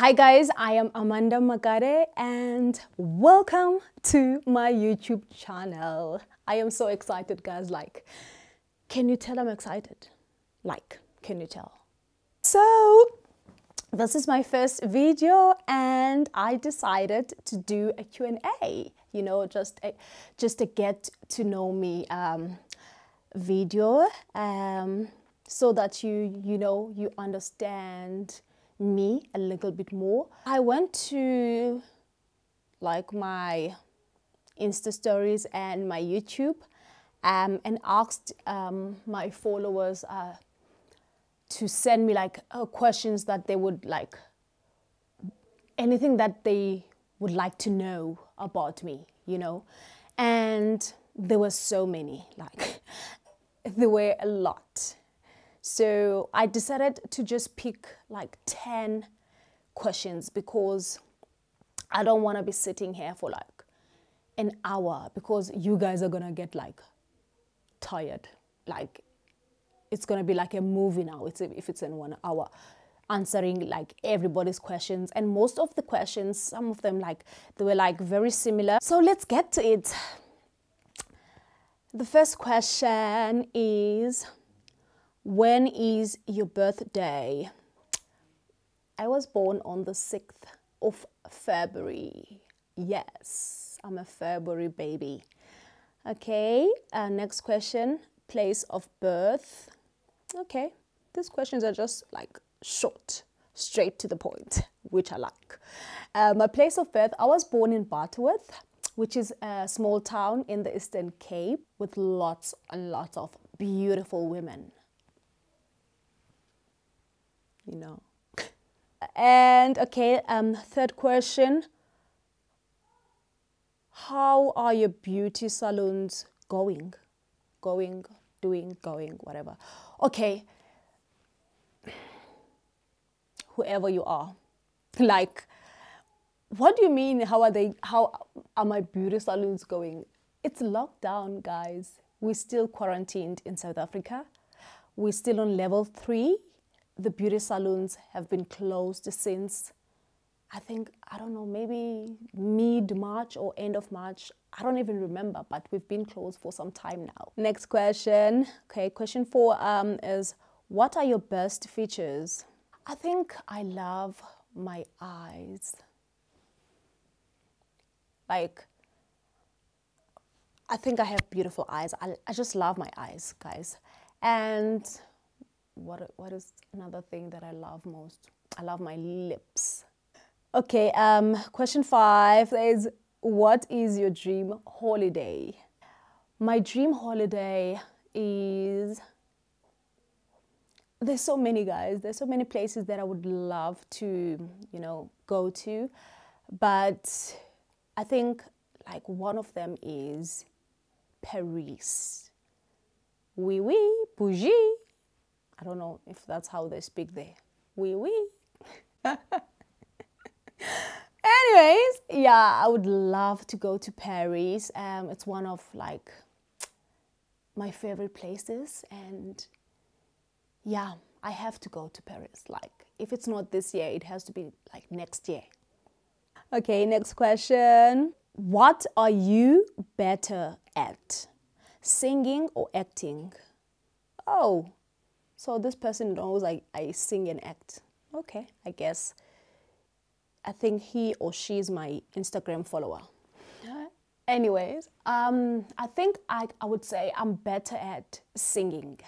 Hi guys, I am Amanda Makade and welcome to my YouTube channel. I am so excited guys, like, can you tell I'm excited? Like, can you tell? So, this is my first video and I decided to do a Q&A, you know, just a, just a get to know me um, video um, so that you, you know, you understand me a little bit more. I went to like my Insta stories and my YouTube um, and asked um, my followers uh, to send me like uh, questions that they would like, anything that they would like to know about me, you know. And there were so many, like, there were a lot. So I decided to just pick like 10 questions because I don't want to be sitting here for like an hour because you guys are going to get like tired. Like it's going to be like a movie now it's, if it's in one hour answering like everybody's questions. And most of the questions some of them like they were like very similar. So let's get to it. The first question is when is your birthday i was born on the 6th of february yes i'm a february baby okay uh, next question place of birth Okay, these questions are just like short, straight to the point, which I like. Uh, my place of birth, I was born in Butterworth, which is a small town in the Eastern Cape with lots and lots of beautiful women. You know. And okay, um, third question. How are your beauty salons going? Going, doing, going, whatever okay, whoever you are, like, what do you mean? How are they? How are my beauty salons going? It's lockdown, guys. We're still quarantined in South Africa. We're still on level three. The beauty salons have been closed since I think, I don't know, maybe mid March or end of March. I don't even remember, but we've been closed for some time now. Next question. Okay, question four um, is What are your best features? I think I love my eyes. Like, I think I have beautiful eyes. I, I just love my eyes, guys. And what, what is another thing that I love most? I love my lips. Okay, um, question five is What is your dream holiday? My dream holiday is there's so many guys, there's so many places that I would love to, you know, go to, but I think like one of them is Paris. Oui, oui, bougie. I don't know if that's how they speak there. Oui, oui. Anyways, yeah, I would love to go to Paris. Um, it's one of like my favorite places, and yeah, I have to go to Paris. Like, if it's not this year, it has to be like next year. Okay, next question. What are you better at, singing or acting? Oh, so this person knows I, I sing and act. Okay, I guess. I think he or she is my Instagram follower. Anyways, um, I think I, I would say I'm better at singing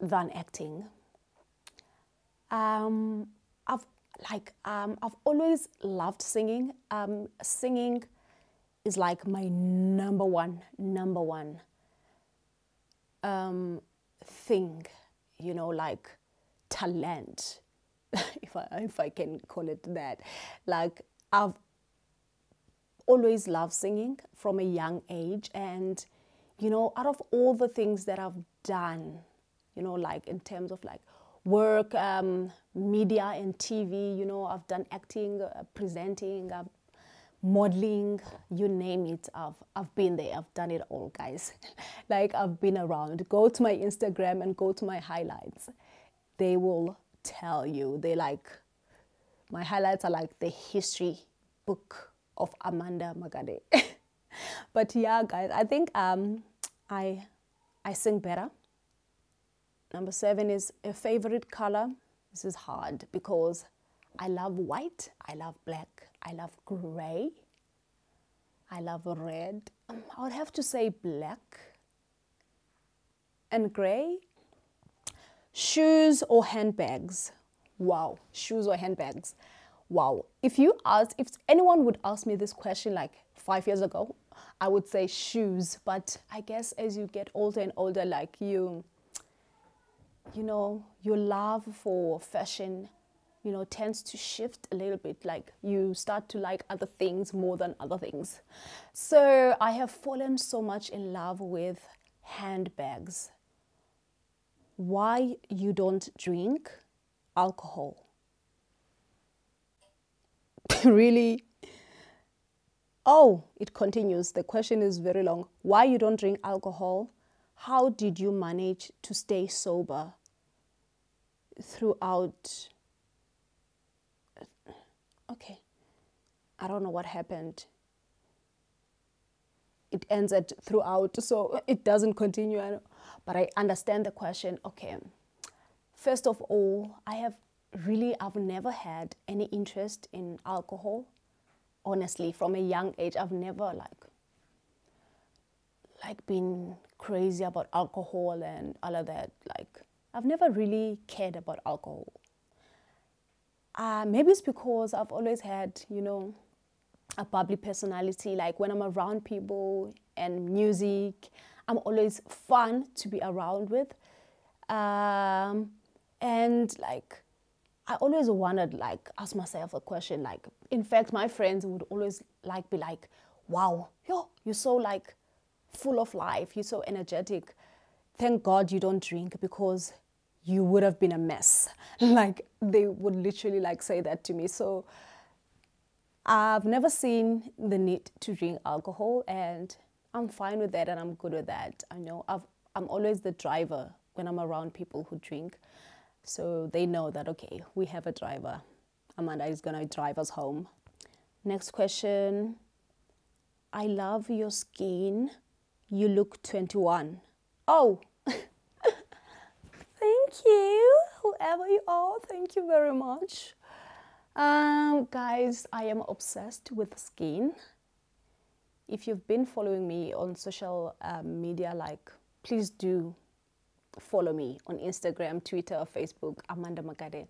than acting. Um, I've like um, I've always loved singing. Um, singing is like my number one, number one um, thing. You know, like talent if I if I can call it that. Like I've always loved singing from a young age and you know out of all the things that I've done you know like in terms of like work um, media and TV you know I've done acting uh, presenting uh, modeling you name it I've I've been there I've done it all guys like I've been around go to my Instagram and go to my highlights they will tell you. They like my highlights are like the history book of Amanda Makade. but yeah, guys, I think um, I I sing better. Number seven is a favorite color. This is hard because I love white, I love black, I love gray, I love red. Um, I would have to say black and gray. Shoes or handbags? Wow, shoes or handbags? Wow. If you ask, if anyone would ask me this question like five years ago, I would say shoes. But I guess as you get older and older, like you, you know, your love for fashion, you know, tends to shift a little bit. Like you start to like other things more than other things. So I have fallen so much in love with handbags. Why you don't drink alcohol? really? Oh, it continues. The question is very long. Why you don't drink alcohol? How did you manage to stay sober throughout? Okay. I don't know what happened. It ends at throughout, so it doesn't continue. But I understand the question. Okay. First of all, I have really I've never had any interest in alcohol. Honestly, from a young age, I've never like like been crazy about alcohol and all of that. Like I've never really cared about alcohol. Uh, maybe it's because I've always had, you know, a bubbly personality. Like when I'm around people and music, I'm always fun to be around with. Um, and like I always wondered, like, ask myself a question. Like, in fact, my friends would always like be like, "Wow, yo, you're so like full of life. You're so energetic. Thank God you don't drink because you would have been a mess." like they would literally like say that to me. So I've never seen the need to drink alcohol, and I'm fine with that, and I'm good with that. I know I've, I'm always the driver when I'm around people who drink. So they know that, okay, we have a driver. Amanda is going to drive us home. Next question. I love your skin. You look 21. Oh, you. Whoever you are, thank you very much. Um, guys, I am obsessed with skin. If you've been following me on social um, media, like, please do follow me on Instagram, Twitter, Facebook, Amanda Makade.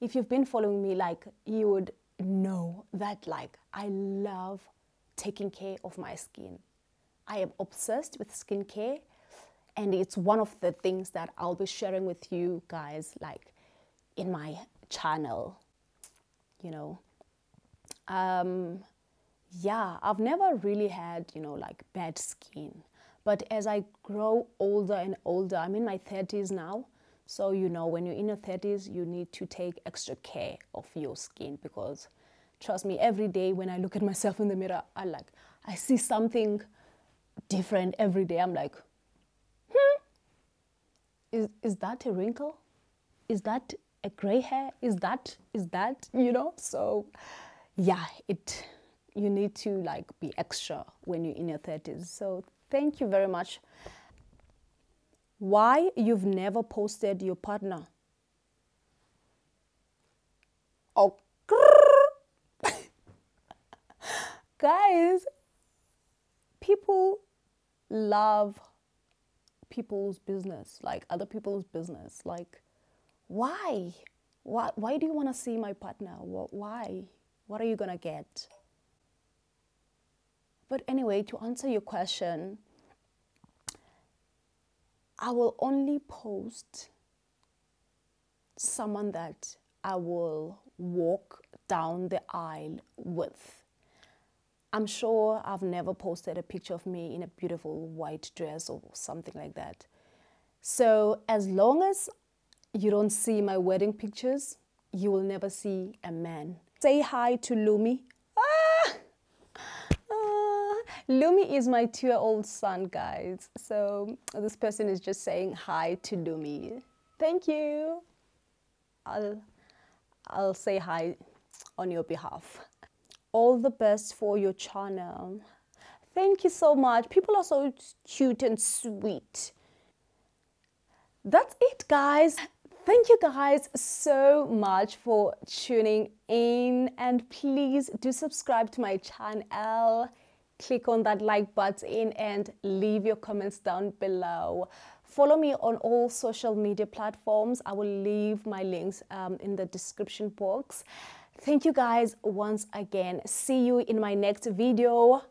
If you've been following me, like you would know that like I love taking care of my skin. I am obsessed with skincare and it's one of the things that I'll be sharing with you guys like in my channel. You know. Um yeah, I've never really had, you know, like bad skin. But as I grow older and older, I'm in my 30s now. So, you know, when you're in your 30s, you need to take extra care of your skin because trust me, every day when I look at myself in the mirror, I like, I see something different every day. I'm like, is, is that a wrinkle? Is that a gray hair? Is that, is that, you know? So, yeah, it, you need to like be extra when you're in your 30s. So, Thank you very much. Why you've never posted your partner? Oh, guys, people love people's business, like other people's business. Like, why? Why, why do you want to see my partner? Why? What are you going to get? But anyway, to answer your question, I will only post someone that I will walk down the aisle with. I'm sure I've never posted a picture of me in a beautiful white dress or something like that. So, as long as you don't see my wedding pictures, you will never see a man. Say hi to Lumi. Ah, Lumi is my two year old son, guys. So this person is just saying hi to Lumi. Thank you. I'll I'll say hi on your behalf. All the best for your channel. Thank you so much. People are so cute and sweet. That's it, guys. Thank you guys so much for tuning in and please do subscribe to my channel. Click on that like button and leave your comments down below. Follow me on all social media platforms. I will leave my links um, in the description box. Thank you guys once again. See you in my next video.